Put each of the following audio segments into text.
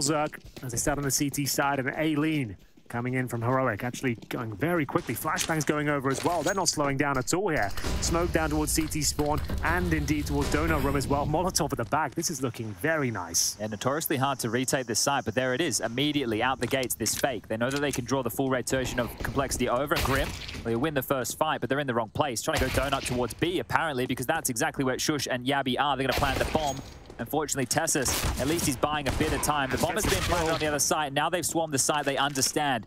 Zerk as they start on the CT side and Aileen coming in from Heroic, actually going very quickly. Flashbang's going over as well. They're not slowing down at all here. Smoke down towards CT spawn and indeed towards Donut Room as well. Molotov at the back. This is looking very nice. Yeah, notoriously hard to retake this site, but there it is, immediately out the gates, this fake. They know that they can draw the full rotation of Complexity over. Grim, they win the first fight, but they're in the wrong place. Trying to go Donut towards B, apparently, because that's exactly where Sjuush and Jabbi are. They're going to plant the bomb. Unfortunately, TeSeS, at least he's buying a bit of time. The bomb has been planted on the other side. Now they've swarmed the site. They understand.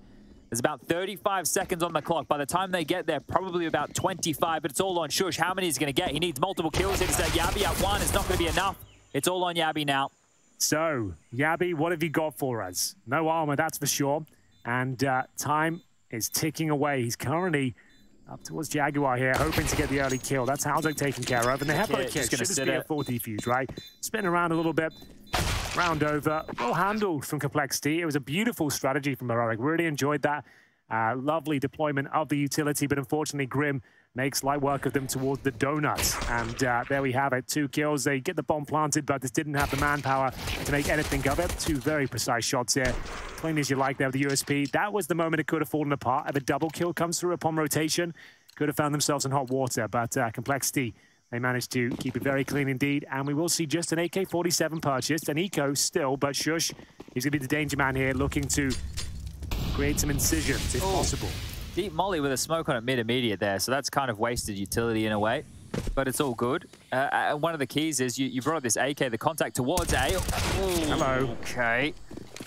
There's about 35 seconds on the clock. By the time they get there, probably about 25, but it's all on Sjuush. How many is going to get? He needs multiple kills. It's that Jabbi at one. It's not going to be enough. It's all on Jabbi now. So, Jabbi, what have you got for us? No armor, that's for sure. And uh, time is ticking away. He's currently up towards Jaguar here, hoping to get the early kill. That's Hallzerk taken care of. And they have got a kick. Should just be it. a full defuse, right? Spin around a little bit. Round over. Well handled from Complexity. It was a beautiful strategy from Heroic. Really enjoyed that. Uh, lovely deployment of the utility, but unfortunately Grim makes light work of them towards the donuts. And uh, there we have it, two kills. They get the bomb planted, but this didn't have the manpower to make anything of it. Two very precise shots here. Clean as you like there with the USP. That was the moment it could have fallen apart. If a double kill comes through upon rotation, could have found themselves in hot water, but uh, Complexity they managed to keep it very clean indeed, and we will see just an AK-47 purchased, an eco still, but Sjuush, he's going to be the danger man here, looking to create some incisions if Ooh. possible. Deep molly with a smoke on it mid-immediate there, so that's kind of wasted utility in a way, but it's all good. Uh, uh one of the keys is you, you brought up this AK, the contact towards A. Hello. Okay.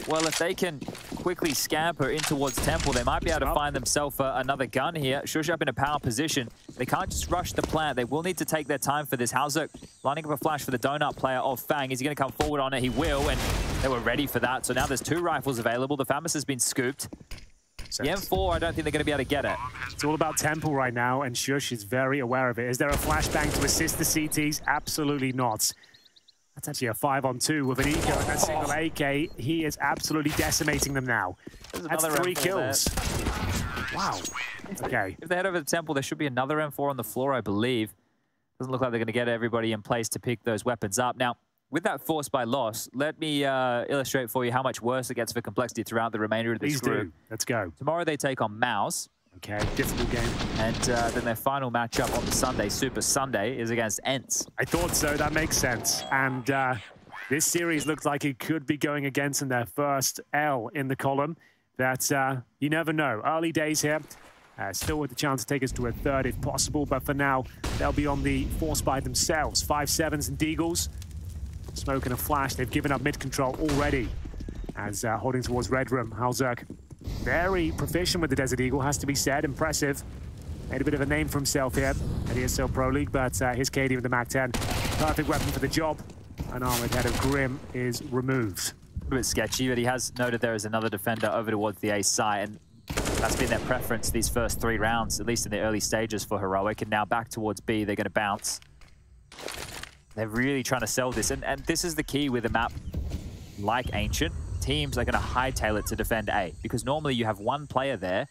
Well, if they can quickly scamper in towards Temple, they might be able to find themselves uh, another gun here. Sjuush up in a power position. They can't just rush the plant. They will need to take their time for this. Hallzerk lining up a flash for the donut player of Fang. Is he going to come forward on it? He will, and they were ready for that. So now there's two rifles available. The FAMAS has been scooped. The M4, I don't think they're going to be able to get it. It's all about Temple right now, and Sjuush is very aware of it. Is there a flashbang to assist the CTs? Absolutely not. That's actually a five on two with an eco and a oh. single AK. He is absolutely decimating them now. That's three kills. There. Wow. Okay. If they head over the temple, there should be another M4 on the floor, I believe. Doesn't look like they're going to get everybody in place to pick those weapons up. Now, with that force by loss, let me uh, illustrate for you how much worse it gets for complexity throughout the remainder of this Please group. Do. Let's go. Tomorrow they take on MOUZ. Okay, difficult game. And uh, then their final matchup on the Sunday, Super Sunday, is against ENCE. I thought so. That makes sense. And uh, this series looks like it could be going against in their first L in the column. That uh, you never know. Early days here. Uh, still with the chance to take us to a third if possible, but for now, they'll be on the force by themselves. Five sevens and Deagles. Smoke and a flash. They've given up mid control already as uh, holding towards Red Room. Hallzerk very proficient with the Desert Eagle, has to be said. Impressive. Made a bit of a name for himself here at ESL Pro League, but uh, his KD with the MAC-10. Perfect weapon for the job. An armored head of Grim is removed. A bit sketchy, but he has noted there is another defender over towards the A side, and that's been their preference these first three rounds, at least in the early stages for Heroic, and now back towards B, they're going to bounce. They're really trying to sell this, and, and this is the key with a map like Ancient teams are going to hightail it to defend A because normally you have one player there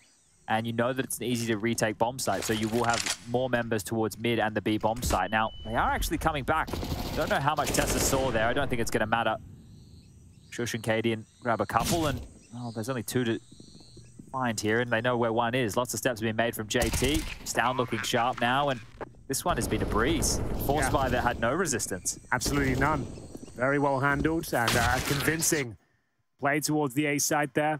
and you know that it's easy to retake bomb site, so you will have more members towards mid and the B bomb site. Now, they are actually coming back. Don't know how much TeSeS saw there. I don't think it's going to matter. Sjuush and Cadian grab a couple, and oh, there's only two to find here, and they know where one is. Lots of steps have been made from JT. Stavn looking sharp now, and this one has been a breeze. Forced yeah. by that had no resistance. Absolutely none. Very well handled and uh, convincing Played towards the A side there.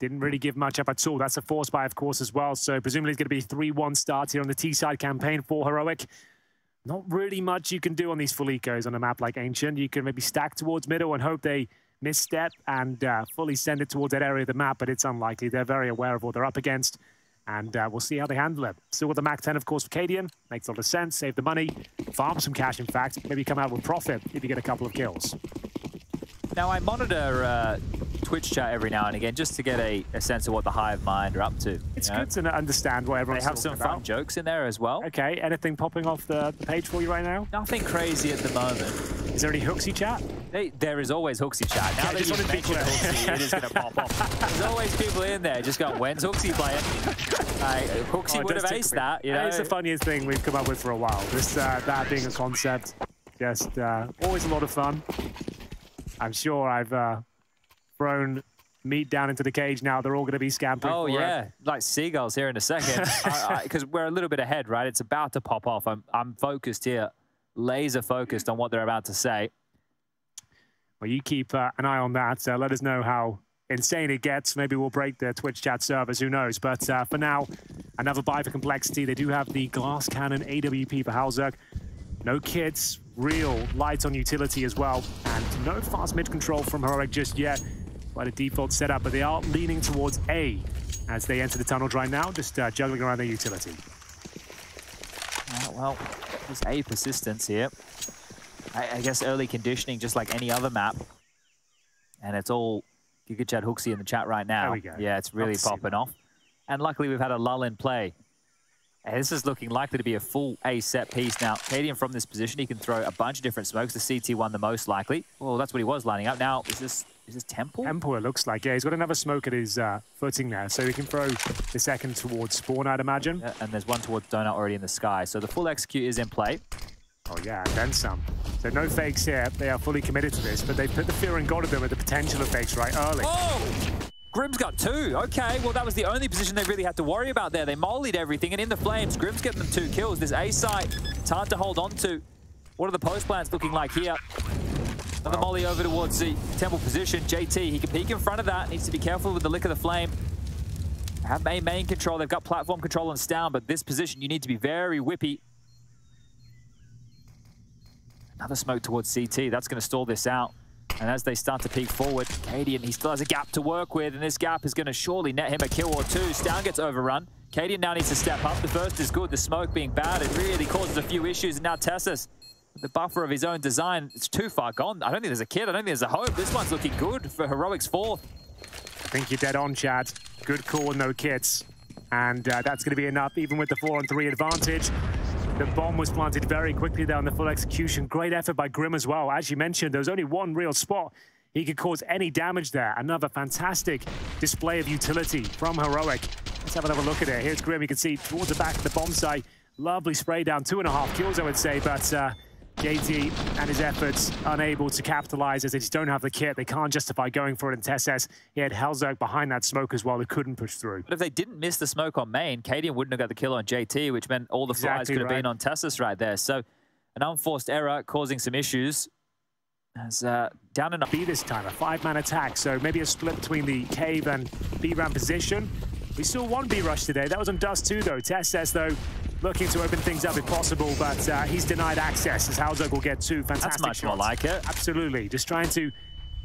Didn't really give much up at all. That's a force buy, of course, as well. So presumably it's going to be 3-1 start here on the T side campaign for Heroic. Not really much you can do on these full ecos on a map like Ancient. You can maybe stack towards middle and hope they misstep and uh, fully send it towards that area of the map, but it's unlikely. They're very aware of what they're up against, and uh, we'll see how they handle it. Still with the MAC-10, of course, for Cadian. Makes a lot of sense. Save the money. Farm some cash, in fact. Maybe come out with profit if you get a couple of kills. Now, I monitor uh, Twitch chat every now and again just to get a, a sense of what the Hive Mind are up to. It's know? good to understand what everyone's They have some about. fun jokes in there as well. Okay, anything popping off the, the, page for you right now? Nothing crazy at the moment. Is there any Hooksy chat? They, there is always Hooksy chat. Now yeah, that you've mentioned Hooksy, it is going to pop off. There's always people in there just going, when's Hooksy playing? Uh, Hooksy oh, would have aced that. You know? It's the funniest thing we've come up with for a while. This uh, That being a concept, just uh, always a lot of fun. I'm sure I've uh, thrown meat down into the cage now. They're all going to be scampering. Oh, yeah. It. Like seagulls here in a second. Because we're a little bit ahead, right? It's about to pop off. I'm, I'm focused here, laser focused on what they're about to say. Well, you keep uh, an eye on that. Uh, let us know how insane it gets. Maybe we'll break the Twitch chat servers, who knows. But uh, for now, another buy for complexity. They do have the glass cannon AWP for Hallzerk. No kits, real light on utility as well. And no fast mid control from Heroic just yet. By the default setup, but they are leaning towards A as they enter the tunnel right now, just uh, juggling around their utility. Uh, well, there's A persistence here. I, I, guess early conditioning, just like any other map. And it's all Giga Chad Hooksy in the chat right now. Yeah, it's really popping off. And luckily, we've had a lull in play. And this is looking likely to be a full A set piece. Now, Cadian from this position, he can throw a bunch of different smokes. The CT one the most likely. Well, that's what he was lining up. Now, is this is this Temple? Temple, it looks like. Yeah, he's got another smoke at his uh, footing there, so he can throw the second towards spawn, I'd imagine. Yeah, and there's one towards Donut already in the sky. So the full execute is in play. Oh, yeah, and then some. So no fakes here. They are fully committed to this, but they put the fear and God of them with the potential of fakes right early. Oh! Grim's got two. Okay, well, that was the only position they really had to worry about there. They mollied everything, and in the flames, Grim's getting them two kills. This A site, it's hard to hold on to. What are the post plants looking like here? Another molly over towards the temple position. JT, he can peek in front of that. Needs to be careful with the lick of the flame. Have main main control. They've got platform control on Stavn, but this position, you need to be very whippy. Another smoke towards CT. That's going to stall this out. And as they start to peek forward, Cadian, he still has a gap to work with, and this gap is going to surely net him a kill or two. Stavn gets overrun. Cadian now needs to step up. The first is good. The smoke being bad, it really causes a few issues. And now TeSeS, the buffer of his own design, it's too far gone. I don't think there's a kid. I don't think there's a hope. This one's looking good for Heroic's fourth. I think you're dead on, Chad. Good call, no kits. And uh, that's going to be enough, even with the four on three advantage. The bomb was planted very quickly there on the full execution. Great effort by Grim as well. As you mentioned, there was only one real spot. He could cause any damage there. Another fantastic display of utility from Heroic. Let's have another look at it. Here's Grim. You can see towards the back of the bomb site. Lovely spray down. Two and a half kills, I would say. But uh, JT and his efforts unable to capitalize as they just don't have the kit. They can't justify going for it in TeSeS. He had Hallzerk behind that smoke as well who couldn't push through. But if they didn't miss the smoke on main, Cadian wouldn't have got the kill on JT, which meant all the exactly flies could have right. been on TeSeS right there. So an unforced error causing some issues. As uh, down and B this time, a five-man attack. So maybe a split between the cave and B-ramp position. We saw one B rush today. That was on Dust too, though. TeSeS, though, looking to open things up if possible, but uh, he's denied access as Hallzerk will get two fantastic That's much shots. more like it. Absolutely. Just trying to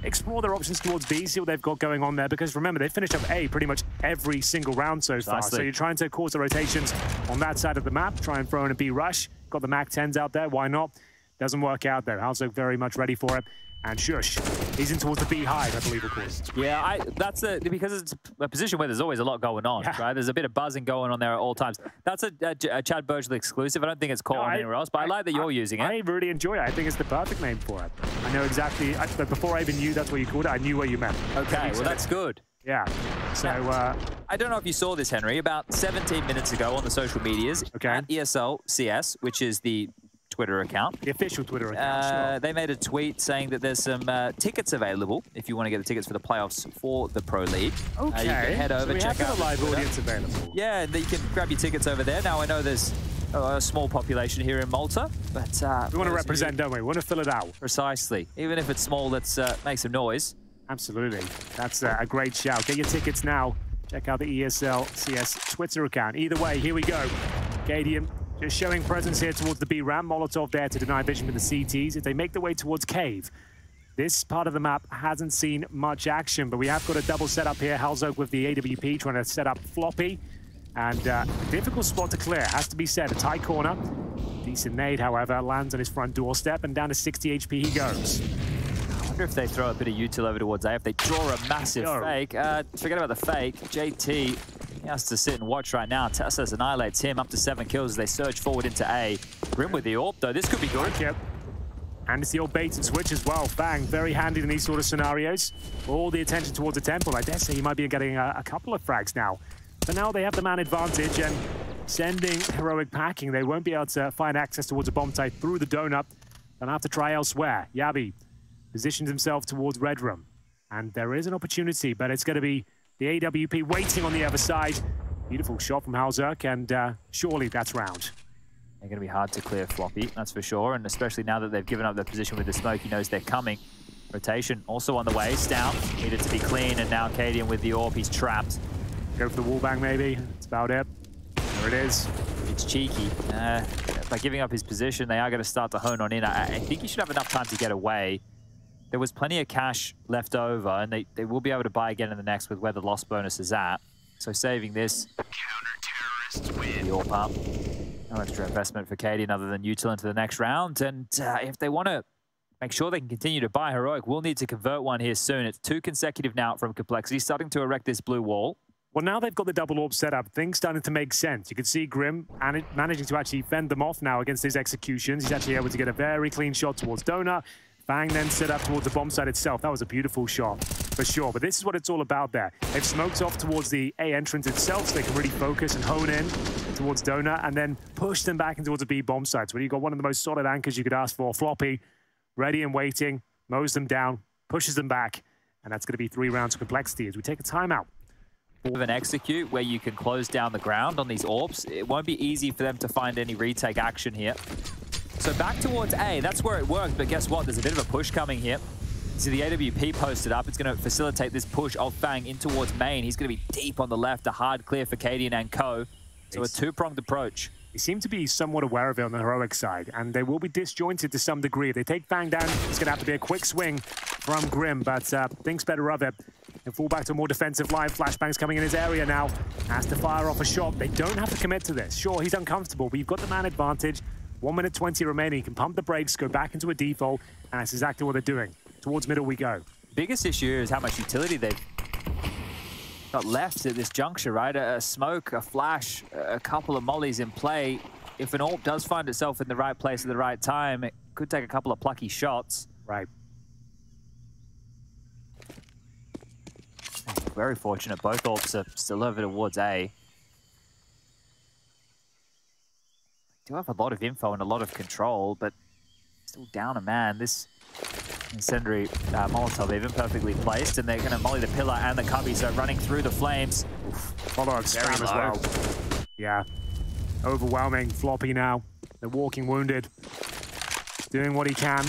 explore their options towards B, see what they've got going on there, because remember, they finished up A pretty much every single round so far. So you're trying to cause the rotations on that side of the map, try and throw in a B rush. Got the MAC-10s out there, why not? Doesn't work out though. Hallzerk very much ready for it and Sjuush. He's in towards the beehive, I believe, of course. Yeah, I, that's a, because it's a position where there's always a lot going on, yeah. right? There's a bit of buzzing going on there at all times. That's a, a, a Chad Burgess exclusive. I don't think it's called no, on anywhere else, but I, I like that you're I, using it. I really enjoy it. I think it's the perfect name for it. I know exactly, I, before I even knew that's what you called it, I knew what you meant. Okay, well, that's good. Yeah. So, uh, I don't know if you saw this, Henry. About 17 minutes ago on the social medias, okay. at ESL CS, which is the Twitter account. The official Twitter account, uh, sure. They made a tweet saying that there's some uh, tickets available if you want to get the tickets for the playoffs for the Pro League. Okay. Uh, you can head over, so we check have out a live audience available. Yeah, you can grab your tickets over there. Now, I know there's a small population here in Malta, but... Uh, we want to represent, don't we? We want to fill it out. Precisely. Even if it's small, let's uh, make some noise. Absolutely. That's a great shout. Get your tickets now. Check out the ESL CS Twitter account. Either way, here we go. Cadian just showing presence here towards the B ram. Molotov there to deny vision with the CTs. If they make their way towards Cave, this part of the map hasn't seen much action, but we have got a double setup here. Hallzerk with the AWP trying to set up Floppy. And uh, difficult spot to clear, has to be said. A tight corner. Decent nade, however, lands on his front doorstep, and down to 60 HP he goes. I wonder if they throw a bit of util over towards A. If they draw a massive fake, uh, forget about the fake. JT he has to sit and watch right now. TeSeS annihilates him up to seven kills as they surge forward into A. Grim with the AWP, though. This could be good. Yep. And it's the old bait and switch as well. Bang, very handy in these sort of scenarios. All the attention towards the temple. I dare say he might be getting a, a couple of frags now. But now they have the man advantage and sending heroic packing. They won't be able to find access towards a bomb site through the donut. They'll have to try elsewhere. Jabbi positions himself towards Red Room. And there is an opportunity, but it's going to be the AWP waiting on the other side. Beautiful shot from Hallzerk, and uh, surely that's round. They're going to be hard to clear Floppy, that's for sure. And especially now that they've given up their position with the smoke, he knows they're coming. Rotation also on the way. Stout needed to be clean, and now Cadian with the AWP, he's trapped. Go for the wall bang, maybe. That's about it. There it is. It's cheeky. Uh, by giving up his position, they are going to start to hone on in. I, I think he should have enough time to get away. There was plenty of cash left over, and they, they will be able to buy again in the next with where the loss bonus is at. So saving this. The AWP up. No extra investment for Cadian other than util into the next round. And uh, if they want to make sure they can continue to buy Heroic, we'll need to convert one here soon. It's two consecutive now from Complexity, starting to erect this blue wall. Well, now they've got the double orb set up, things starting to make sense. You can see Grim managing to actually fend them off now against his executions. He's actually able to get a very clean shot towards Donut. Fang then set up towards the bomb site itself. That was a beautiful shot, for sure. But this is what it's all about there. They've smoked off towards the A entrance itself, so they can really focus and hone in towards Donut, and then push them back in towards the B bomb sites, where you've got one of the most solid anchors you could ask for. Floppy, ready and waiting, mows them down, pushes them back, and that's going to be three rounds of complexity as we take a timeout of an execute where you can close down the ground on these orbs. It won't be easy for them to find any retake action here. So back towards A, that's where it worked, but guess what? There's a bit of a push coming here. See the AWP posted up. It's going to facilitate this push of Fang in towards main. He's going to be deep on the left, a hard clear for Cadian and Co. So a two-pronged approach. They seem to be somewhat aware of it on the heroic side, and they will be disjointed to some degree. If they take Fang down, it's going to have to be a quick swing from Grim, but uh, thinks better of it and fall back to a more defensive line. Flashbang's coming in his area now. Has to fire off a shot. They don't have to commit to this. Sure, he's uncomfortable, but you've got the man advantage. 1 minute 20 remaining. You can pump the brakes, go back into a default, and that's exactly what they're doing. Towards middle we go. Biggest issue is how much utility they've got left at this juncture, right? A, a smoke, a flash, a couple of mollies in play. If an AWP does find itself in the right place at the right time, it could take a couple of plucky shots. Right. Very fortunate. Both AWPs are still over towards A. do have a lot of info and a lot of control, but still down a man. This incendiary uh, Molotov even perfectly placed, and they're going to molly the pillar and the cubby, so running through the flames. Follow up spam as well. Yeah. Overwhelming. Floppy now. They're walking wounded. Doing what he can.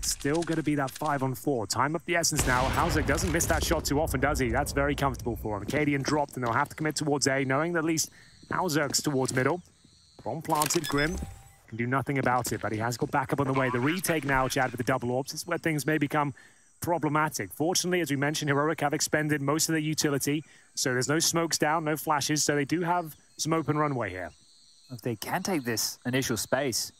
Still going to be that five on four. Time of the essence now. Hallzerk doesn't miss that shot too often, does he? That's very comfortable for him. Cadian dropped, and they'll have to commit towards A, knowing that at least Hallzerk's towards middle. Bomb planted, Grim. Can do nothing about it, but he has got backup on the way. The retake now, Chad, with the double orbs, is where things may become problematic. Fortunately, as we mentioned, Heroic have expended most of their utility, so there's no smokes down, no flashes, so they do have some open runway here. If they can take this initial space,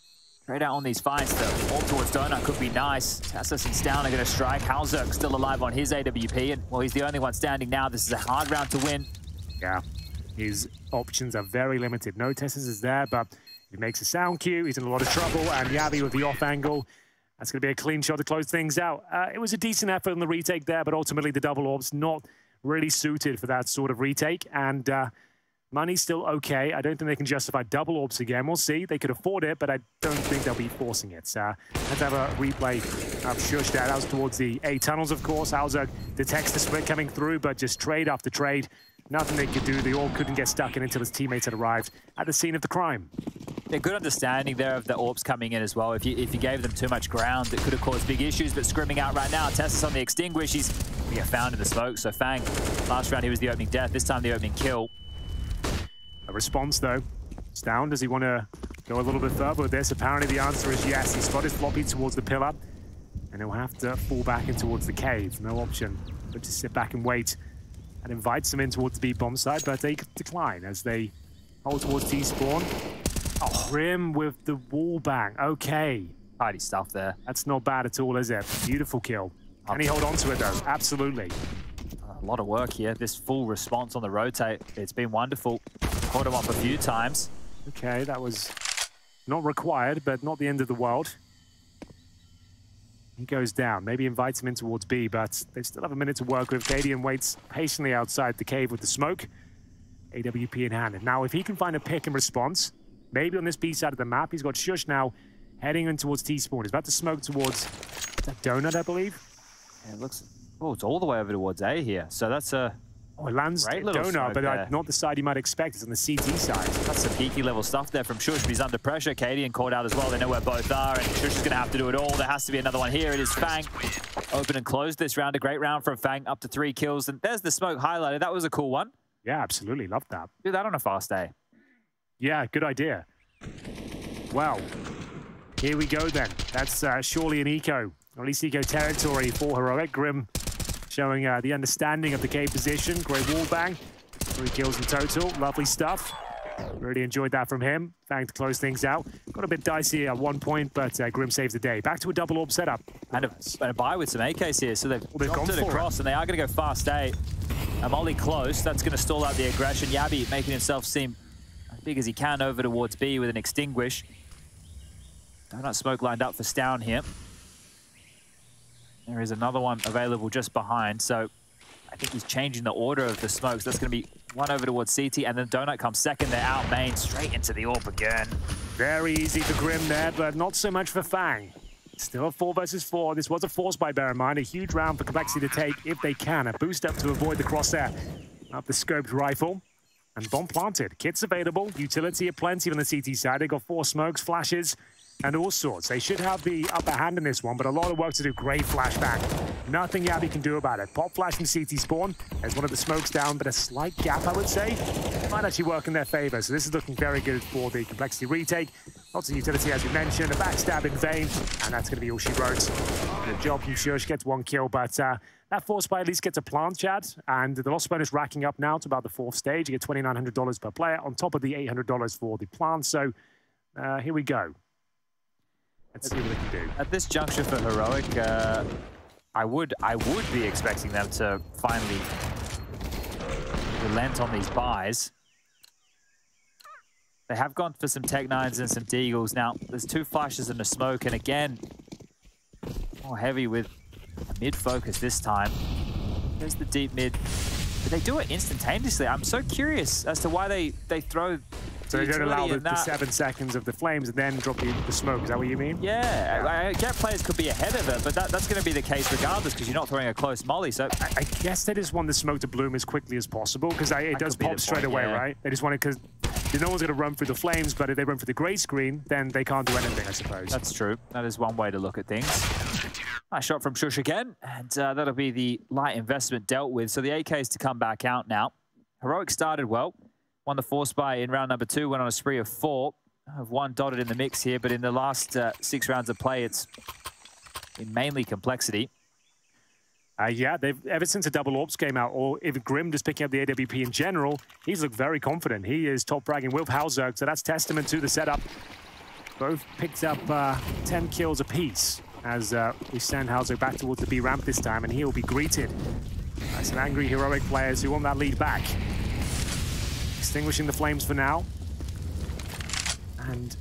straight out on these fights, the all towards Donut could be nice. TeSeS and Stavn are going to strike. Hallzerk still alive on his AWP, and well, he's the only one standing now. This is a hard round to win. Yeah, his options are very limited. No TeSeS is there, but he makes a sound cue. He's in a lot of trouble, and Jabbi with the off angle. That's going to be a clean shot to close things out. Uh, it was a decent effort on the retake there, but ultimately the double orbs not really suited for that sort of retake. And uh, money's still okay. I don't think they can justify double orbs again. We'll see. They could afford it, but I don't think they'll be forcing it. So let's have a replay of Sjuush there. That was towards the A tunnels, of course. Hallzerk detects the split coming through, but just trade after trade Nothing they could do. They all couldn't get stuck in until his teammates had arrived at the scene of the crime. Yeah, good understanding there of the AWPs coming in as well. If you if you gave them too much ground, it could have caused big issues. But scrimming out right now, TeSeS on the extinguish. He's yeah, found in the smoke. So Fang, last round he was the opening death. This time the opening kill. A response though. It's down. Does he want to go a little bit further with this? Apparently the answer is yes. He spotted Floppy towards the pillar. And he'll have to fall back in towards the cave. No option but to sit back and wait and invites them in towards the B bomb side, but they decline as they hold towards T spawn. Oh, Grim with the wall bang. Okay. Tidy stuff there. That's not bad at all, is it? Beautiful kill. Can he hold on to it, though? Absolutely. A lot of work here. This full response on the rotate, it's been wonderful. Caught him up a few times. Okay, that was not required, but not the end of the world. He goes down. Maybe invites him in towards B, but they still have a minute to work with. Cadian waits patiently outside the cave with the smoke. AWP in hand. And now if he can find a pick in response, maybe on this B side of the map, he's got Sjuush now heading in towards T-spawn. He's about to smoke towards that donut, I believe. Yeah, it looks Oh, it's all the way over towards A here. So that's a Oh, it lands little donut, but uh, not the side you might expect. It's on the CT side. That's some geeky level stuff there from Sjuush. but He's under pressure. Cadian caught out as well. They know where both are, and Sjuush is going to have to do it all. There has to be another one here. It is Fang. Open and closed this round. A great round from Fang, up to three kills. And there's the smoke highlighted. That was a cool one. Yeah, absolutely. Loved that. Do that on a fast day. Yeah, good idea. Well, here we go then. That's uh, surely an eco, or at least eco territory for Heroic. Grim showing uh, the understanding of the K position. Great wall bang. Three kills in total. Lovely stuff. Really enjoyed that from him. Fang to close things out. Got a bit dicey at one point, but uh, Grim saves the day. Back to a double orb setup. And a, and a buy with some AKs here. So they've, they've gone it across, and they are going to go fast A. A Molly close. That's going to stall out the aggression. Jabbi making himself seem as big as he can over towards B with an extinguish. Donut smoke lined up for Stavn here. There is another one available just behind, so I think he's changing the order of the smokes. That's going to be one over towards CT, and then Donut comes second. They're out main, straight into the orb again. Very easy for Grim there, but not so much for Fang. Still a four versus four. This was a force by bear in mind. A huge round for Complexity to take if they can. A boost up to avoid the crosshair of the scoped rifle. And bomb planted. Kits available. Utility aplenty on the CT side. They got four smokes, flashes, and all sorts. They should have the upper hand in this one, but a lot of work to do. Great flashback. Nothing Jabbi can do about it. Pop flash from CT spawn. There's one of the smokes down, but a slight gap, I would say. Might actually work in their favor. So this is looking very good for the complexity retake. Lots of utility, as we mentioned. A backstab in vain, and that's going to be all she wrote. Good job from she Gets one kill, but uh, that force by at least gets a plant, Chad. And the loss bonus racking up now to about the fourth stage. You get $2,900 per player on top of the $800 for the plant. So uh, here we go. Let's see what they can do. At this juncture for Heroic, uh, I would I would be expecting them to finally relent on these buys. They have gone for some Tech Nines and some Deagles. Now, there's two flashes and a smoke, and again, more heavy with a mid focus this time. There's the deep mid. But they do it instantaneously. I'm so curious as to why they, they throw So they don't allow the, the seven seconds of the flames and then drop the, the smoke. Is that what you mean? Yeah, I, I get players could be ahead of it, but that, that's going to be the case regardless because you're not throwing a close molly. So I, I guess they just want the smoke to bloom as quickly as possible because it does pop straight point, away, yeah. right? They just want it because no one's going to run through the flames, but if they run through the grey screen, then they can't do anything, I suppose. that's true. That is one way to look at things. Nice shot from Sjuush again, and uh, that'll be the light investment dealt with. So the AK is to come back out now. Heroic started well, won the force by in round number two, went on a spree of four. Have one dotted in the mix here, but in the last uh, six rounds of play, it's been mainly complexity. Uh, yeah, they've ever since the double orbs came out, or even Grim just picking up the AWP in general, he's looked very confident. He is top bragging with Hallzerk, so that's testament to the setup. Both picked up uh, 10 kills apiece as uh, we send Hallzerk back towards the B ramp this time, and he will be greeted by some angry heroic players who want that lead back. Extinguishing the flames for now. And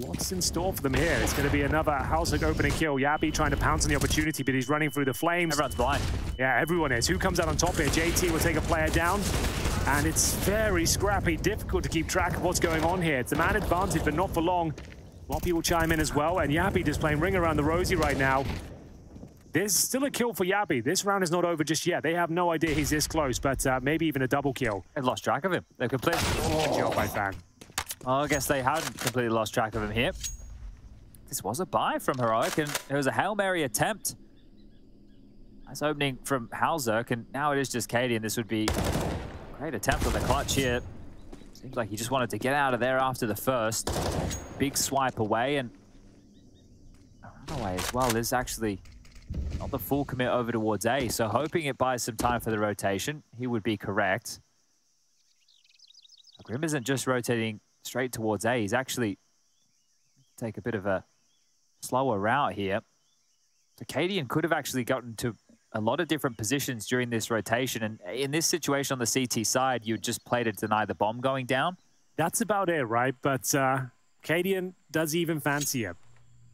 What's in store for them here? It's going to be another Hallzerk opening kill. Jabbi trying to pounce on the opportunity, but he's running through the flames. Everyone's blind. Yeah, everyone is. Who comes out on top here? JT will take a player down. And it's very scrappy, difficult to keep track of what's going on here. It's a man advantage, but not for long. Floppy will chime in as well, and Jabbi just playing ring around the rosy right now. There's still a kill for Jabbi. This round is not over just yet. They have no idea he's this close, but uh, maybe even a double kill. They've lost track of him. They've completely... Good job by Fang. Well, I guess they hadn't completely lost track of him here. This was a buy from Heroic, and it was a Hail Mary attempt. Nice opening from Hallzerk, and now it is just Cadian, and this would be a great attempt on the clutch here. Seems like he just wanted to get out of there after the first. Big swipe away, and a runaway as well. There's actually not the full commit over towards A, so hoping it buys some time for the rotation, he would be correct. Grim isn't just rotating straight towards A. He's actually take a bit of a slower route here. So Cadian could have actually gotten to a lot of different positions during this rotation. And in this situation on the CT side, you just play to deny the bomb going down. That's about it, right? But uh, Cadian does even fancier.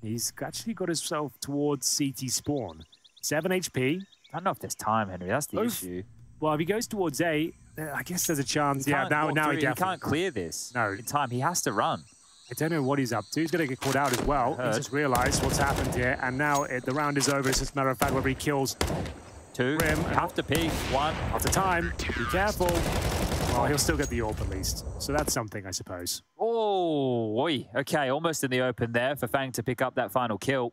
He's actually got himself towards CT spawn. 7 HP. I don't know if there's time, Henry. That's the Both- issue. Well, if he goes towards A, uh, I guess there's a chance. Yeah, now, now through- he he can't clear this No. in time. He has to run. I don't know what he's up to. He's going to get caught out as well. He's just realized what's happened here. And now it, the round is over. It's just a matter of fact whether he kills Two. Rim. Have to peek. One. After time, be careful. Well, he'll still get the AWP at least. So that's something, I suppose. Oh, oi. Okay, almost in the open there for Fang to pick up that final kill.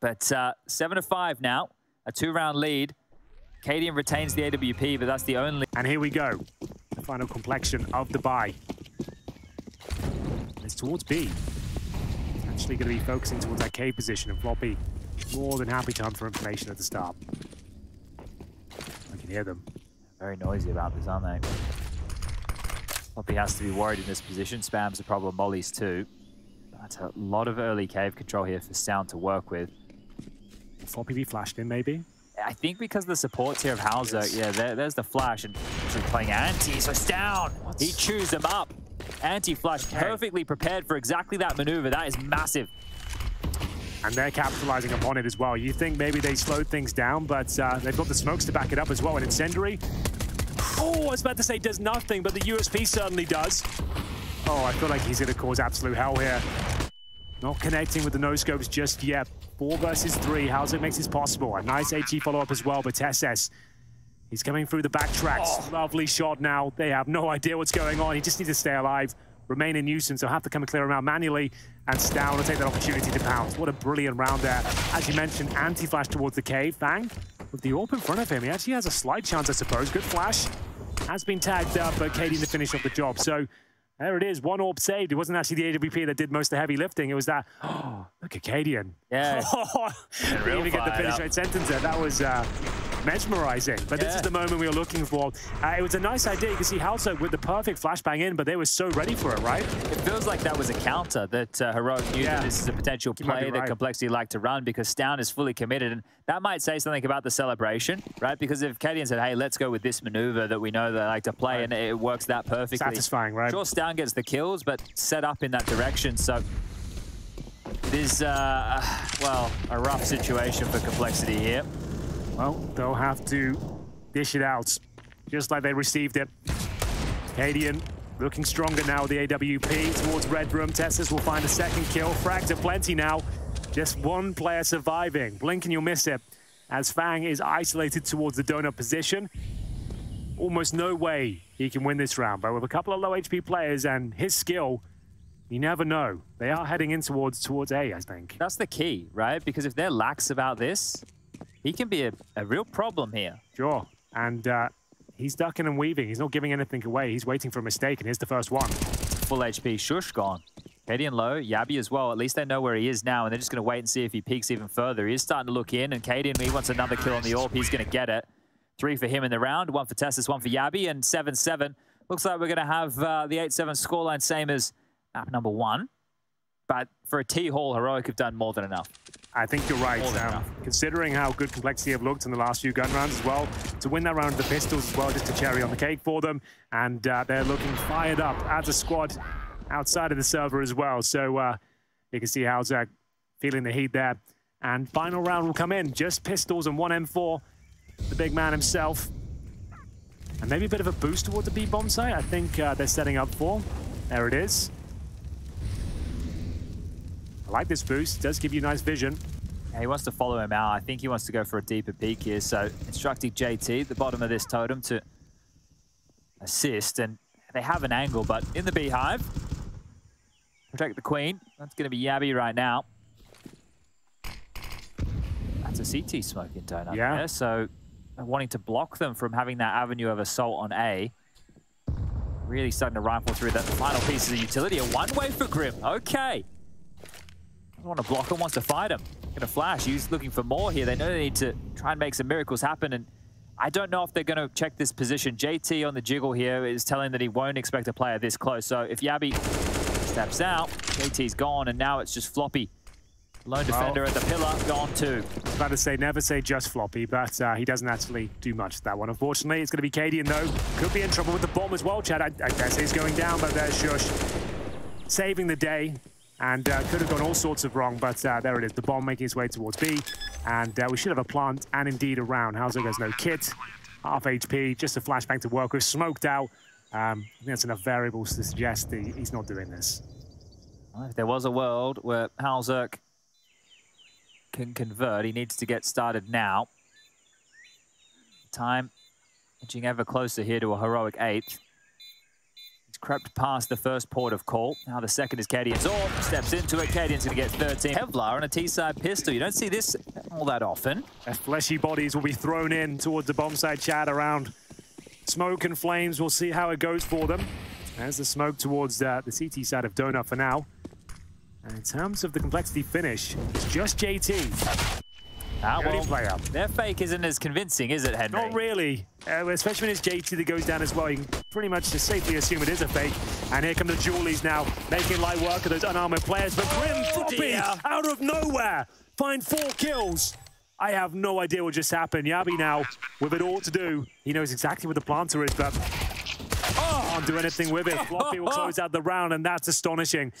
But uh, 7 to 5 now, a two round lead. Cadian retains the AWP, but that's the only. And here we go. The final complexion of the buy. It's towards B. Actually going to be focusing towards that K position, and Floppy more than happy to hunt for information at the start. I can hear them. Very noisy about this, aren't they? Floppy has to be worried in this position. Spam's a problem, Molly's too. That's a lot of early cave control here for Sound to work with. Floppy be flashed in, maybe? I think because the supports here of Hauser, yes. yeah, there, there's the flash and actually playing anti, so it's down. He chews them up. Anti-flash, okay. perfectly prepared for exactly that maneuver. That is massive. And they're capitalizing upon it as well. You think maybe they slowed things down, but uh, they've got the smokes to back it up as well. And Incendiary, oh, I was about to say does nothing, but the USP certainly does. Oh, I feel like he's going to cause absolute hell here. Not connecting with the no-scopes just yet. Four versus three. How's it makes this possible? A nice HE follow-up as well, but TeSeS, he's coming through the backtracks. Oh. Lovely shot now. They have no idea what's going on. He just needs to stay alive, remain in nuisance. They'll have to come and clear him out manually, and Stavn will take that opportunity to pounce. What a brilliant round there. As you mentioned, anti-flash towards the cave. Fang, with the AWP in front of him, he actually has a slight chance, I suppose. Good flash. Has been tagged up, but Cadian to finish off the job. So there it is, one orb saved. It wasn't actually the AWP that did most of the heavy lifting. It was that, oh, look at Cadian. Yeah. didn't even get the finish right sentence there. That was uh, mesmerizing. But yeah. this is the moment we were looking for. Uh, it was a nice idea. You can see Hauser with the perfect flashbang in, but they were so ready for it, right? It feels like that was a counter that uh, Heroic knew yeah. that this is a potential play that Complexity liked to run because Stavn is fully committed. And that might say something about the celebration, right? Because if Cadian said, hey, let's go with this maneuver that we know they like to play, right. and it works that perfectly. Satisfying, right? Sure, Stavn gets the kills, but set up in that direction. So it is, uh, well, a rough situation for Complexity here. Well, they'll have to dish it out, just like they received it. Cadian looking stronger now with the AWP towards Red Room. TeSeS will find a second kill. Frags are plenty now. Just one player surviving. Blink and you'll miss it. As Fang is isolated towards the donut position. Almost no way he can win this round, but with a couple of low HP players and his skill, you never know. They are heading in towards towards A, I think. That's the key, right? Because if they're lax about this, he can be a, a real problem here. Sure. And uh, he's ducking and weaving. He's not giving anything away. He's waiting for a mistake, and here's the first one. Full HP. Sjuush gone. Cadian low, Jabbi as well. At least they know where he is now, and they're just going to wait and see if he peaks even further. He is starting to look in, and Cadian, he wants another kill on the AWP. He's going to get it. Three for him in the round, one for TeSeS, one for Jabbi, and 7-7. Looks like we're going to have uh, the 8-7 scoreline same as map number one. But for a T-Hall, Heroic have done more than enough. I think you're right. Um, considering how good Complexity have looked in the last few gun rounds as well, to win that round of the pistols as well, just a cherry on the cake for them. And uh, they're looking fired up as a squad outside of the server as well. So uh, you can see Hauser feeling the heat there. And final round will come in. Just pistols and one M4. The big man himself. And maybe a bit of a boost toward the B-bomb site. I think uh, they're setting up for. There it is. I like this boost. It does give you nice vision. Yeah, he wants to follow him out. I think he wants to go for a deeper peek here. So instructing JT at the bottom of this totem to assist. And they have an angle, but in the beehive, protect the queen. That's going to be Jabbi right now. That's a CT smoking donut yeah. there. So wanting to block them from having that avenue of assault on A. Really starting to rifle through that final piece of the utility. A one-way for Grim. Okay. Doesn't want to block him, wants to fight him. Gonna flash, he's looking for more here. They know they need to try and make some miracles happen, and I don't know if they're gonna check this position. JT on the jiggle here is telling that he won't expect a player this close, so if Jabbi steps out, JT's gone, and now it's just Floppy. Lone defender well, at the pillar, gone too. I was about to say, never say just Floppy, but uh, he doesn't actually do much to that one. Unfortunately, it's going to be Cadian, though. Could be in trouble with the bomb as well, Chad. I, I guess he's going down, but there's Sjuush saving the day and uh, could have gone all sorts of wrong, but uh, there it is, the bomb making its way towards B, and uh, we should have a plant and indeed a round. Hauser has no kit, half HP, just a flashbang to work with, smoked out. Um, I think that's enough variables to suggest that he's not doing this. If there was a world where Hauser can convert, he needs to get started now. Time edging ever closer here to a heroic eighth. He's crept past the first port of call. Now the second is Cadian's off, steps into it. Cadian's going to get 13. Kevlar and a T-side pistol. You don't see this all that often. Their fleshy bodies will be thrown in towards the bomb site chat around smoke and flames. We'll see how it goes for them. As the smoke towards uh, the CT side of Donut for now. And in terms of the complexity finish, it's just JT. Ah, well, player. their fake isn't as convincing, is it, Henry? Not really, uh, especially when it's JT that goes down as well. You can pretty much just safely assume it is a fake. And here come the Dualies now, making light work of those unarmored players. But Grim Floppy, dear. out of nowhere, find four kills. I have no idea what just happened. Jabbi now, with it all to do, he knows exactly where the planter is, but can't do anything with it. Floppy will close out the round, and that's astonishing.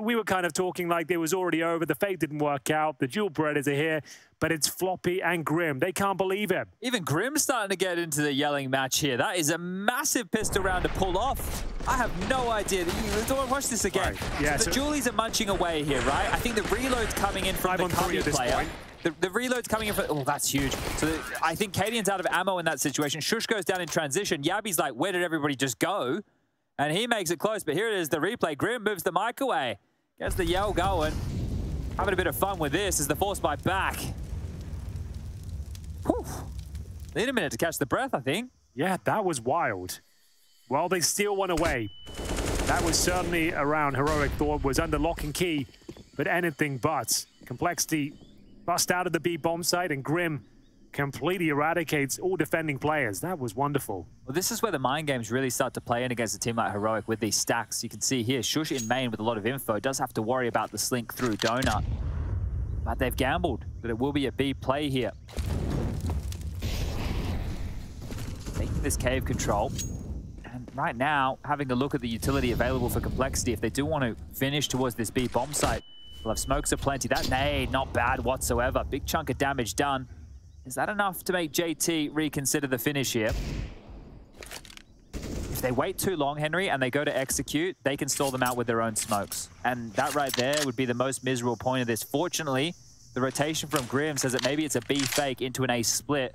We were kind of talking like it was already over. The fate didn't work out. The dual predators are here, but it's Floppy and Grim. They can't believe it. Even Grim's starting to get into the yelling match here. That is a massive pistol round to pull off. I have no idea. You, watch this again. Right, yeah, so the so- Dualies are munching away here, right? I think the reload's coming in from Five the on three at this player. point. The, the reload's coming in from... Oh, that's huge. So the, I think Cadian's out of ammo in that situation. Sjuush goes down in transition. Jabbi's like, where did everybody just go? And he makes it close, but here it is, the replay. Grim moves the mic away. Gets the yell going. Having a bit of fun with this as the force by back. Whew. Need a minute to catch the breath, I think. Yeah, that was wild. Well, they steal one away. That was certainly around Heroic Thought was under lock and key, but anything but. Complexity bust out of the B bomb site, and Grim completely eradicates all defending players. That was wonderful. Well, this is where the mind games really start to play in against a team like Heroic with these stacks. You can see here, Sjuush in main with a lot of info does have to worry about the slink through Donut. But they've gambled that it will be a B play here. Taking this cave control. And right now, having a look at the utility available for Complexity, if they do want to finish towards this B bomb site, they'll have smokes aplenty. That nade, not bad whatsoever. Big chunk of damage done. Is that enough to make JT reconsider the finish here? If they wait too long, Henry, and they go to execute, they can stall them out with their own smokes. And that right there would be the most miserable point of this. Fortunately, the rotation from Grim says that maybe it's a B fake into an A split.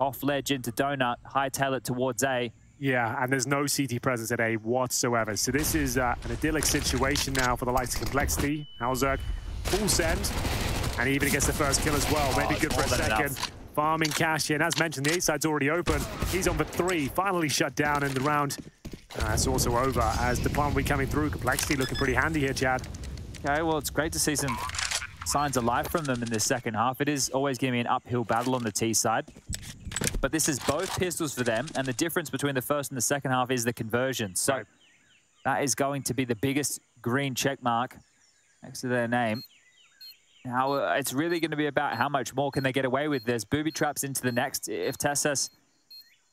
Off ledge into Donut, hightail it towards A. Yeah, and there's no CT presence at A whatsoever. So this is uh, an idyllic situation now for the likes of Complexity. Hallzerk, full send, and even gets the first kill as well. Maybe it's good for a second. enough. Farming cash here, and as mentioned, the A-side's already open. He's on for three, finally shut down in the round. Uh, also over as the plan will be coming through. Complexity looking pretty handy here, Chad. Okay, well, it's great to see some signs of life from them in this second half. It is always going to be an uphill battle on the T side. But this is both pistols for them, and the difference between the first and the second half is the conversion. So Right. that is going to be the biggest green check mark next to their name. Now, uh, it's really going to be about how much more can they get away with. There's booby traps into the next. If TeSeS,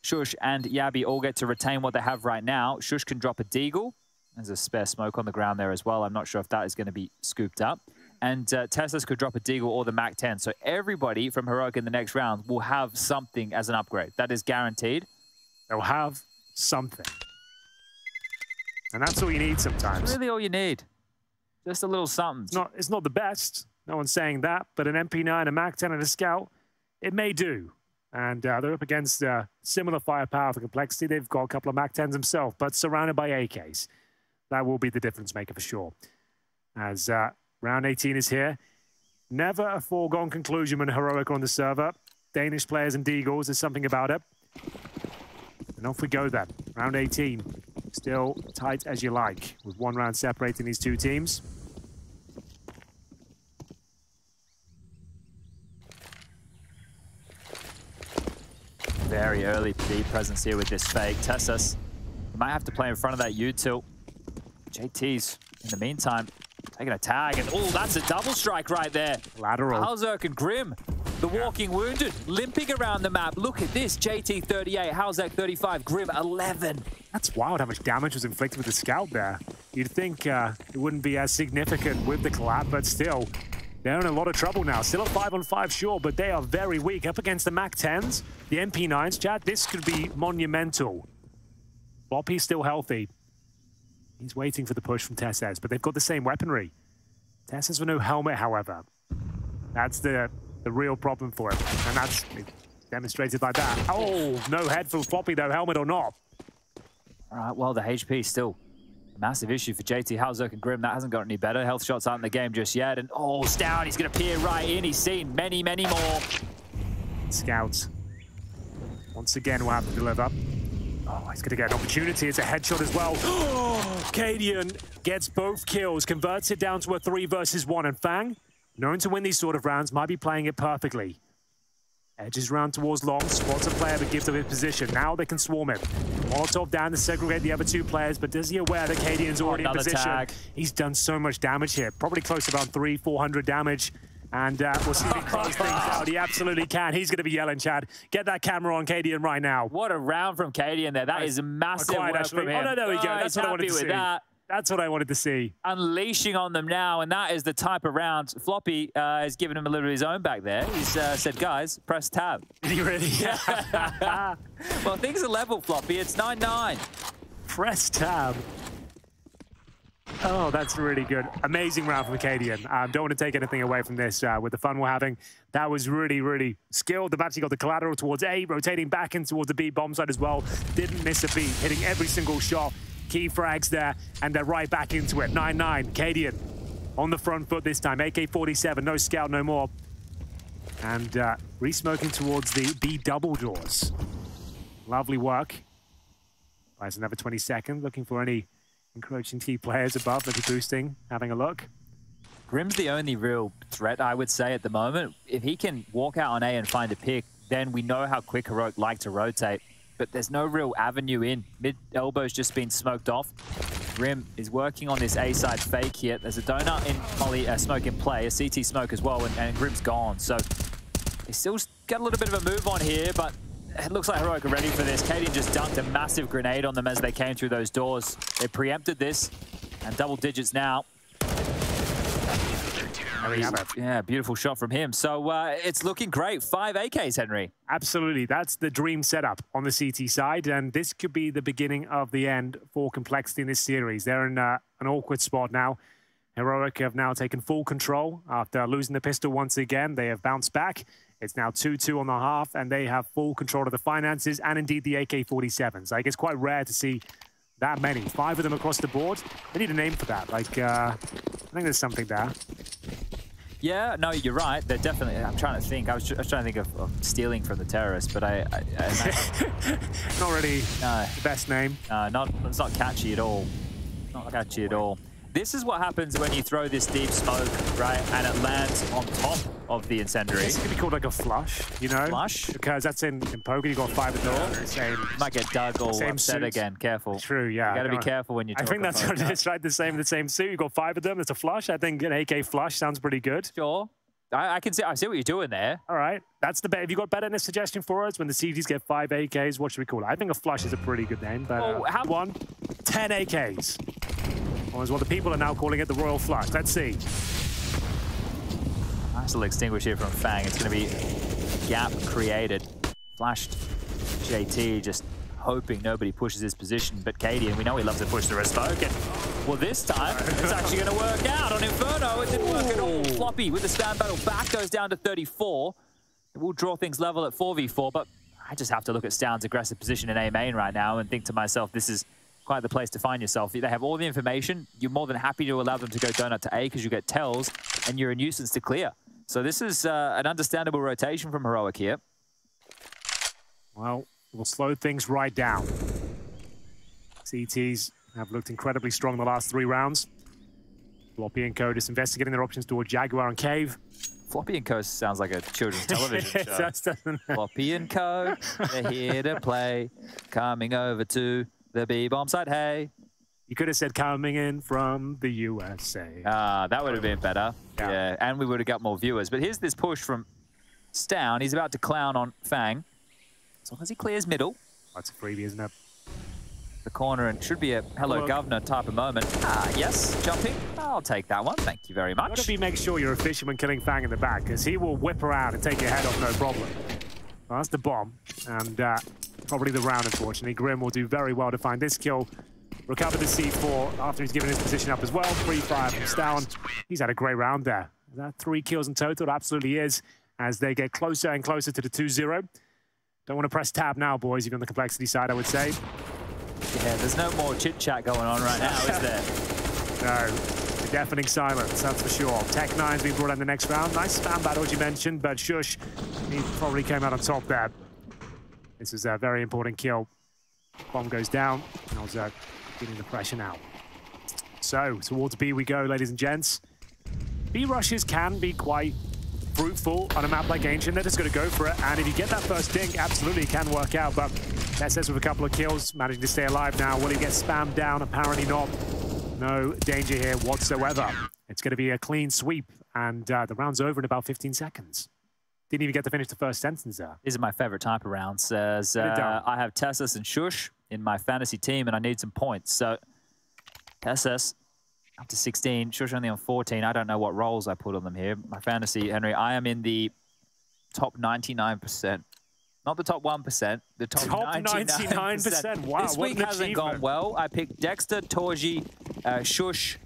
Sjuush, and Jabbi all get to retain what they have right now, Sjuush can drop a Deagle. There's a spare smoke on the ground there as well. I'm not sure if that is going to be scooped up. And uh, TeSeS could drop a Deagle or the Mac 10. So everybody from Heroic in the next round will have something as an upgrade. That is guaranteed. They'll have something. And that's all you need sometimes. It's really all you need. Just a little something. It's not, it's not the best. No one's saying that. But an MP9, a MAC-10, and a Scout, it may do. And uh, they're up against uh, similar firepower for complexity. They've got a couple of MAC-10s themselves, but surrounded by AKs. That will be the difference maker for sure. As uh, round 18 is here. Never a foregone conclusion when Heroic on the server. Danish players and Deagles, there's something about it. And off we go then. Round 18. Still tight as you like, with one round separating these two teams. Very early B presence here with this fake. TeSeS might have to play in front of that U-tilt. JT's, in the meantime, taking a tag. And, oh, that's a double strike right there. Lateral. Hallzerk and Grim, the walking wounded, limping around the map. Look at this. JT 38, Hallzerk 35, Grim 11. That's wild how much damage was inflicted with the scout there. You'd think uh, it wouldn't be as significant with the collab, but still, they're in a lot of trouble now. Still a 5 on 5, sure, but they are very weak. Up against the MAC 10s, the MP9s, Chad, this could be monumental. Floppy's still healthy. He's waiting for the push from TeSeS, but they've got the same weaponry. TeSeS with no helmet, however. That's the, the real problem for him. And that's demonstrated by that. Oh, no head for Floppy though, helmet or not. All right, well, the HP still a massive issue for JT Hallzerk and Grim. That hasn't got any better. Health shots aren't in the game just yet. And oh, Stavn, he's going to peer right in. He's seen many, many more. Scouts. Once again, we'll have to deliver. Oh, he's going to get an opportunity. It's a headshot as well. Cadian gets both kills, converts it down to a three versus one. And Fang, known to win these sort of rounds, might be playing it perfectly. Edges round towards long, spots a player but gives up his position. Now they can swarm him. Molotov down to segregate the other two players, but is he aware that Cadian's already oh, in position? Tag. He's done so much damage here. Probably close to around three, 400 damage. And uh, we'll see if he close things out. He absolutely can. He's going to be yelling, Chad. Get that camera on Cadian right now. What a round from Cadian there. That is a massive work actually. from him. Oh, no, there we go. Oh, That's what I wanted to see. That. That's what I wanted to see. Unleashing on them now, and that is the type of round. Floppy uh, has given him a little of his own back there. He's uh, said, guys, press tab. Did he really? Well, things are level, Floppy. It's 9-9. Press tab. Oh, that's really good. Amazing round from Cadian. Um, don't want to take anything away from this uh, with the fun we're having. That was really, really skilled. They've actually got the collateral towards A, rotating back in towards the B bomb side as well. Didn't miss a beat, hitting every single shot. Key frags there, and they're right back into it. 9-9, Cadian on the front foot this time. AK-47, no scout, no more. And uh, re-smoking towards the B double doors. Lovely work. Buys another 20 seconds, looking for any encroaching T players above, maybe boosting, having a look. Grim's the only real threat, I would say, at the moment. If he can walk out on A and find a pick, then we know how quick Heroic like to rotate but there's no real avenue in. Mid elbow's just been smoked off. Grim is working on this A-side fake here. There's a donut in Molly uh, smoke in play, a CT smoke as well, and, and Grim's gone. So they still got a little bit of a move on here, but it looks like Heroic are ready for this. Cadian just dunked a massive grenade on them as they came through those doors. They preempted this, and double digits now. Yeah, beautiful shot from him. So uh, it's looking great. Five AKs, Henry. Absolutely. That's the dream setup on the CT side. And this could be the beginning of the end for Complexity in this series. They're in uh, an awkward spot now. Heroic have now taken full control after losing the pistol once again. They have bounced back. It's now 2-2 on the half, and they have full control of the finances and indeed the AK-47s. Like, it's quite rare to see that many. Five of them across the board. They need a name for that. Like, uh, I think there's something there. Yeah, no, you're right. They're definitely. I'm trying to think. I was, I was trying to think of, of, stealing from the terrorists, but I. I, I not really no, the best name. No, not. It's not catchy at all. Not catchy at all. This is what happens when you throw this deep smoke, right, and it lands on top of the incendiary. This could be called like a flush, you know? Flush? Because that's in, in poker, you got five at door. Same. Might get dug or same upset suit. again. Careful. True, yeah. You got to be careful when you're I think that's what it is, right? The same, the same suit. You got five of them. It's a flush. I think an AK flush sounds pretty good. Sure. I, I, can see. I see what you're doing there. All right, that's the bet. Have you got better than a suggestion for us when the CTs get five AKs? What should we call it? I think a flush is a pretty good name. But oh, uh, how... one, 10 AKs. Or as well, the people are now calling it the Royal Flush. Let's see. Nice little extinguish here from Fang. It's going to be a gap created. Flashed JT just hoping nobody pushes his position, but Cadian, we know he loves to push the smoke, and well, this time, it's actually going to work out. On Inferno, it didn't work at all. Floppy with the stand battle back goes down to 34. It will draw things level at 4v4, but I just have to look at Stavn's aggressive position in A main right now and think to myself, this is quite the place to find yourself. They have all the information. You're more than happy to allow them to go donut to A because you get tells, and you're a nuisance to clear. So this is uh, an understandable rotation from Heroic here. Well, we'll slow things right down. CTs have looked incredibly strong the last three rounds. Floppy and Co. just investigating their options toward Jaguar and Cave. Floppy and Co. sounds like a children's television show. Floppy and Co. They're here to play. Coming over to the B-bomb site. Hey. You could have said coming in from the USA. Ah, uh, that would have been better. Yeah. yeah. And we would have got more viewers. But here's this push from Stavn. He's about to clown on Fang. As long as he clears middle. That's a freebie, isn't it? the corner and should be a hello Look. governor type of moment. Ah, yes, jumping. I'll take that one. Thank you very much. Got to be make sure you're a fisherman killing Fang in the back because he will whip around and take your head off no problem. Well, that's the bomb and uh, probably the round, unfortunately. Grim will do very well to find this kill. Recover the C4 after he's given his position up as well. Free fire from Stavn. He's had a great round there. Is that three kills in total? It absolutely is as they get closer and closer to the 2-0. Don't want to press tab now, boys, even on the complexity side, I would say. Yeah, there's no more chit-chat going on right now, is there? No. Deafening silence, that's for sure. Tech 9's been brought in the next round. Nice spam battle, as you mentioned, but Sjuush, he probably came out on top there. This is a very important kill. Bomb goes down. Hallzerk getting the pressure now. So, towards B we go, ladies and gents. B rushes can be quite fruitful on a map like Ancient. They're just going to go for it. And if you get that first dink, absolutely can work out. But says with a couple of kills, managing to stay alive now. Will he get spammed down? Apparently not. No danger here whatsoever. It's going to be a clean sweep. And uh, the round's over in about 15 seconds. Didn't even get to finish the first sentence there. These are my favorite type of rounds. As uh, I have TeSeS and Sjuush in my fantasy team, and I need some points. So TeSeS up to 16, Sjuush only on 14. I don't know what roles I put on them here. My fantasy, Henry, I am in the top 99%. Not the top 1%, the top, top 99%. 99%. Wow, this week hasn't gone well. I picked Dexter, torzsi, uh, Sjuush,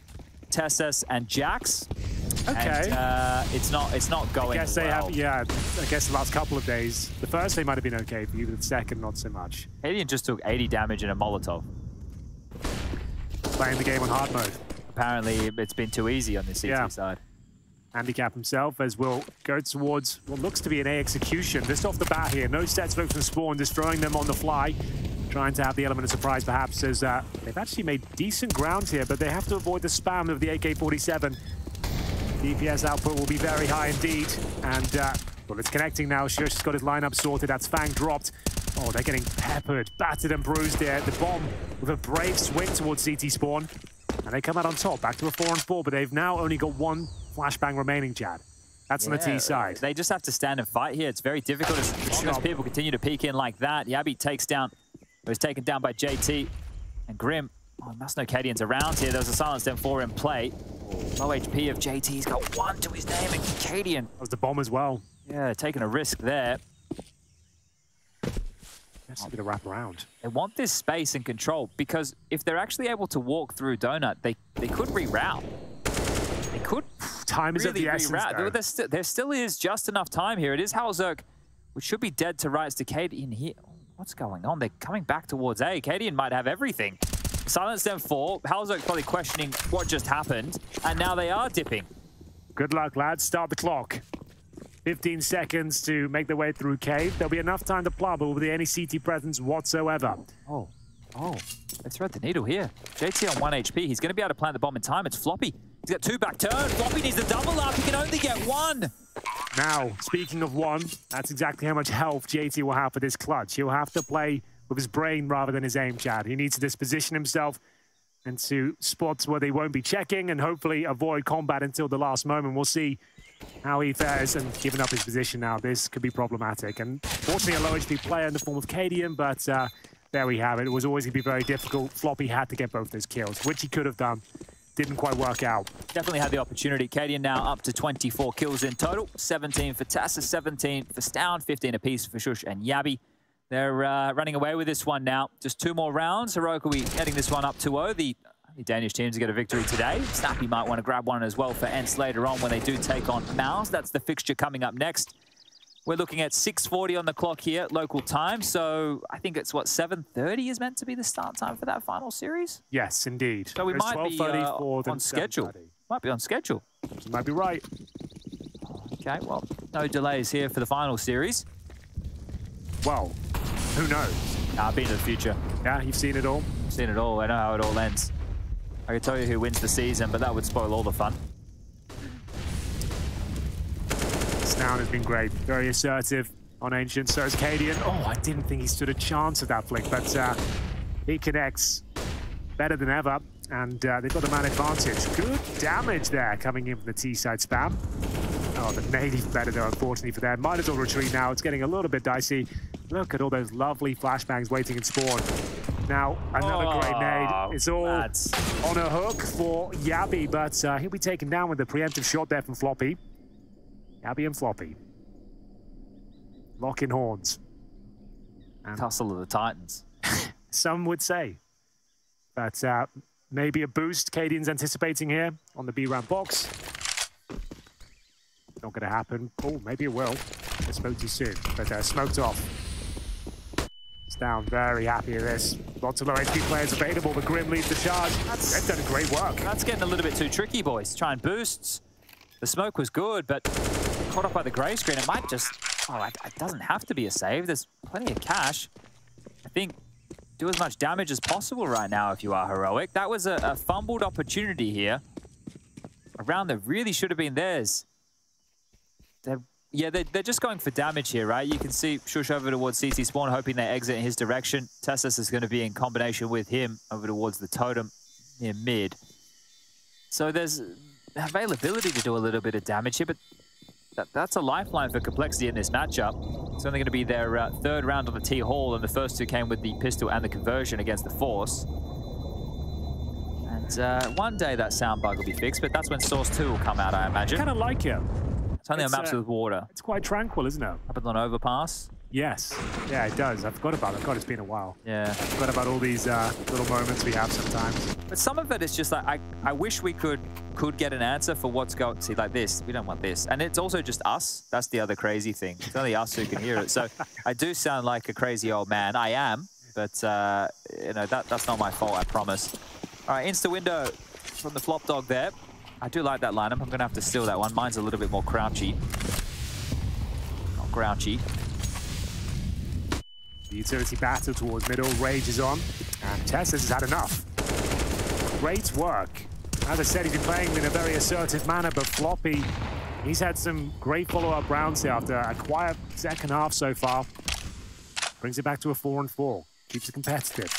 TeSeS, and Jax. Okay. And, uh, it's not it's not going I guess well. they have, yeah, I guess the last couple of days. The first they might have been okay for you, but the second not so much. Cadian just took 80 damage in a Molotov. Playing the game on hard mode. Apparently it's been too easy on the CT yeah. side. Handicap himself as we'll go towards what looks to be an A execution. Just off the bat here, no sets smoke from Spawn, destroying them on the fly. Trying to have the element of surprise perhaps as uh, they've actually made decent ground here, but they have to avoid the spam of the AK-47. DPS output will be very high indeed. And, uh, well, it's connecting now. Has got his lineup sorted. That's Fang dropped. Oh, they're getting peppered, battered and bruised there. The bomb with a brave swing towards CT spawn. And they come out on top, back to a 4 on 4, but they've now only got one flashbang remaining, Jad. That's yeah, on the T side. They just have to stand and fight here. It's very difficult as long as people continue to peek in like that. Jabbi takes down, was taken down by JT. And Grim, oh, must know Cadian's around here. There was a Silence M4 in play. Low HP of JT. He's got one to his name, and Cadian. That was the bomb as well. Yeah, taking a risk there. That's a bit of wrap around. They want this space and control because if they're actually able to walk through Donut, they, they could reroute. They could time is really of the essence. There, there, st there, still is just enough time here. It is Hallzerk, which should be dead to rights to Cadian here. What's going on? They're coming back towards A. Cadian might have everything. Silence them four. Hallzerk probably questioning what just happened, and now they are dipping. Good luck, lads. Start the clock. 15 seconds to make their way through cave. There'll be enough time to plow, but will there be any CT presence whatsoever? Oh, oh, they thread the needle here. JT on 1 HP. He's going to be able to plant the bomb in time. It's Floppy. He's got two back turn. Floppy needs the double up. He can only get one. Now, speaking of one, that's exactly how much health JT will have for this clutch. He'll have to play with his brain rather than his aim, Chad. He needs to disposition himself into spots where they won't be checking and hopefully avoid combat until the last moment. We'll see how he fares and giving up his position now. This could be problematic. And fortunately, a low HP player in the form of Cadian, but uh, there we have it. It was always going to be very difficult. Floppy had to get both those kills, which he could have done. Didn't quite work out. Definitely had the opportunity. Cadian now up to 24 kills in total. 17 for TeSeS, 17 for Stavn, 15 apiece for Sjuush and Jabbi. They're uh, running away with this one now. Just two more rounds. Be heading this one up 2-0. The the Danish team to get a victory today. Snappi might want to grab one as well for ENCE later on when they do take on MOUZ. That's the fixture coming up next. We're looking at 6.40 on the clock here, local time. So I think it's, what, 7.30 is meant to be the start time for that final series? Yes, indeed. So we it's might be uh, on schedule. Might be on schedule. You might be right. Okay, well, no delays here for the final series. Well, who knows? I've been to the future. Yeah, you've seen it all? Seen it all. I know how it all ends. I could tell you who wins the season, but that would spoil all the fun. Stavn has been great. Very assertive on Ancient. So is Cadian. Oh, I didn't think he stood a chance of that flick, but uh, he connects better than ever. And uh, they've got the man advantage. Good damage there coming in from the T-side spam. Oh, the native better though, unfortunately for them. Might as well retreat now. It's getting a little bit dicey. Look at all those lovely flashbangs waiting in spawn. Now, another oh, great nade. It's all lads. on a hook for Jabbi, but uh, he'll be taken down with a preemptive shot there from Floppy. Jabbi and Floppy. Locking horns. And Tussle of the Titans. some would say. But uh, maybe a boost Cadian's anticipating here on the B-ramp box. Not going to happen. Oh, maybe it will. I spoke too soon, but uh, smoked off. Down very happy with this. Lots of low HP players available, but Grim leads the charge. They've done a great work. That's getting a little bit too tricky, boys. Trying boosts. The smoke was good, but caught up by the grey screen. It might just... Oh, it, doesn't have to be a save. There's plenty of cash. I think do as much damage as possible right now if you are heroic. That was a, a fumbled opportunity here. A round that really should have been theirs. They're, yeah, they're, they're just going for damage here, right? You can see Sjuush over towards CT Spawn, hoping they exit in his direction. TeSeS is going to be in combination with him over towards the totem near mid. So there's availability to do a little bit of damage here, but that, that's a lifeline for Complexity in this matchup. It's only going to be their uh, third round on the T-Hall, and the first two came with the pistol and the conversion against the Force. And uh, one day that sound bug will be fixed, but that's when Source 2 will come out, I imagine. kind of like it. It's only it's, on maps uh, with water. It's quite tranquil, isn't it? Happens on Overpass. Yes. Yeah, it does. I forgot about it. God, it's been a while. Yeah. I forgot about all these uh, little moments we have sometimes. But some of it is just like, I, I wish we could could get an answer for what's going... See, like this, we don't want this. And it's also just us. That's the other crazy thing. It's only us who can hear it. So I do sound like a crazy old man. I am. But, uh, you know, that, that's not my fault, I promise. All right, Insta window from the flop dog there. I do like that lineup. I'm going to have to steal that one. Mine's a little bit more crouchy. Not grouchy. The utility battle towards middle rages on, and TeSeS has had enough. Great work. As I said, he's been playing in a very assertive manner, but Floppy, he's had some great follow-up rounds here after a quiet second half so far. Brings it back to a 4 and 4. Keeps it competitive.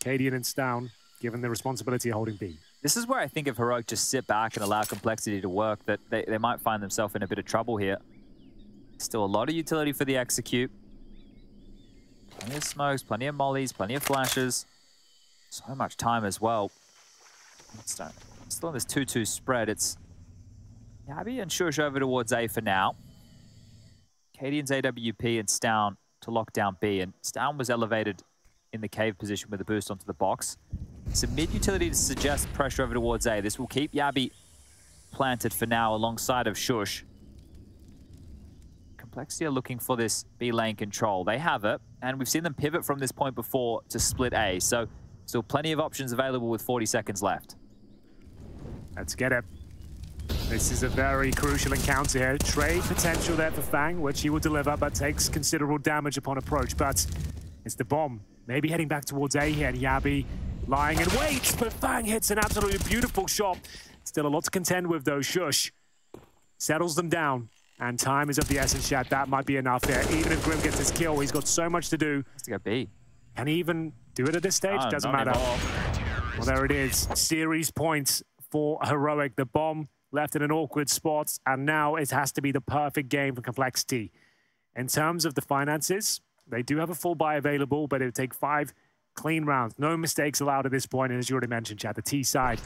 Cadian and Stavn given the responsibility of holding B. This is where I think if Heroic just sit back and allow complexity to work, that they, they might find themselves in a bit of trouble here. Still a lot of utility for the execute. Plenty of smokes, plenty of mollies, plenty of flashes. So much time as well. Still on this 2-2 spread. It's Jabbi and Sjuush over towards A for now. Cadian's AWP and Stavn to lock down B. And Stavn was elevated in the cave position with a boost onto the box. Some mid-utility to suggest pressure over towards A. This will keep Jabbi planted for now alongside of Sjuush. Are looking for this B lane control. They have it, and we've seen them pivot from this point before to split A. So still plenty of options available with 40 seconds left. Let's get it. This is a very crucial encounter here. Trade potential there for Fang, which he will deliver, but takes considerable damage upon approach. But it's the bomb. Maybe heading back towards A here, and Jabbi lying in wait, but Fang hits an absolutely beautiful shot. Still a lot to contend with, though. Sjuush settles them down, and time is of the essence, Chad. That might be enough there. Even if Grim gets his kill, he's got so much to do. Has to go B. Can he even do it at this stage? Oh, Doesn't not matter. anymore. Well, there it is. Series points for Heroic. The bomb left in an awkward spot, and now it has to be the perfect game for Complexity. In terms of the finances, they do have a full buy available, but it would take five clean rounds. No mistakes allowed at this point, and as you already mentioned, Chad, the T side,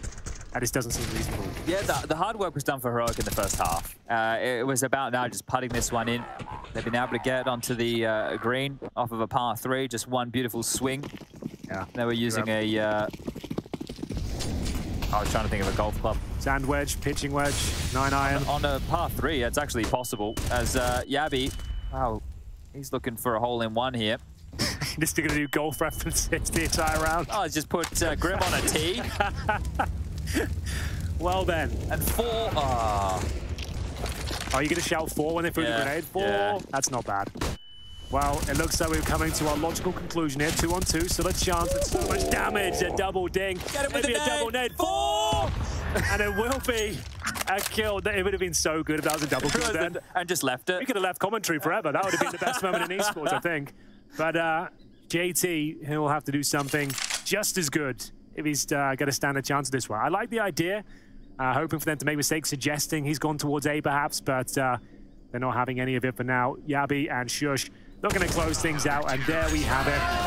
that just doesn't seem reasonable. Yeah, the, the hard work was done for Heroic in the first half. Uh, it was about now just putting this one in. They've been able to get onto the uh, green off of a par three, just one beautiful swing. Yeah. They were using a... Uh, I was trying to think of a golf club. Sand wedge, pitching wedge, nine iron. On a par three, it's actually possible, as uh, Jabbi, wow, he's looking for a hole in one here. just going to do golf references the entire round. Oh, he's just put uh, Grim on a tee. Well then. And four, ah. Are you going to shout four when they threw Yeah, the grenade? Four? yeah. That's not bad. Well, it looks like we're coming to our logical conclusion here. Two on two, still a chance. It's so much damage. A double ding. Get it with Maybe a double nade. Four! and it will be a kill. It would have been so good if that was a double kill then. and just left it. We could have left commentary forever. That would have been the best moment in esports, I think. But uh, JT, he'll have to do something just as good if he's uh, going to stand a chance this one. I like the idea, uh, hoping for them to make mistakes, suggesting he's gone towards A perhaps, but uh, they're not having any of it for now. Jabbi and Sjuush looking to close things out, and there we have it.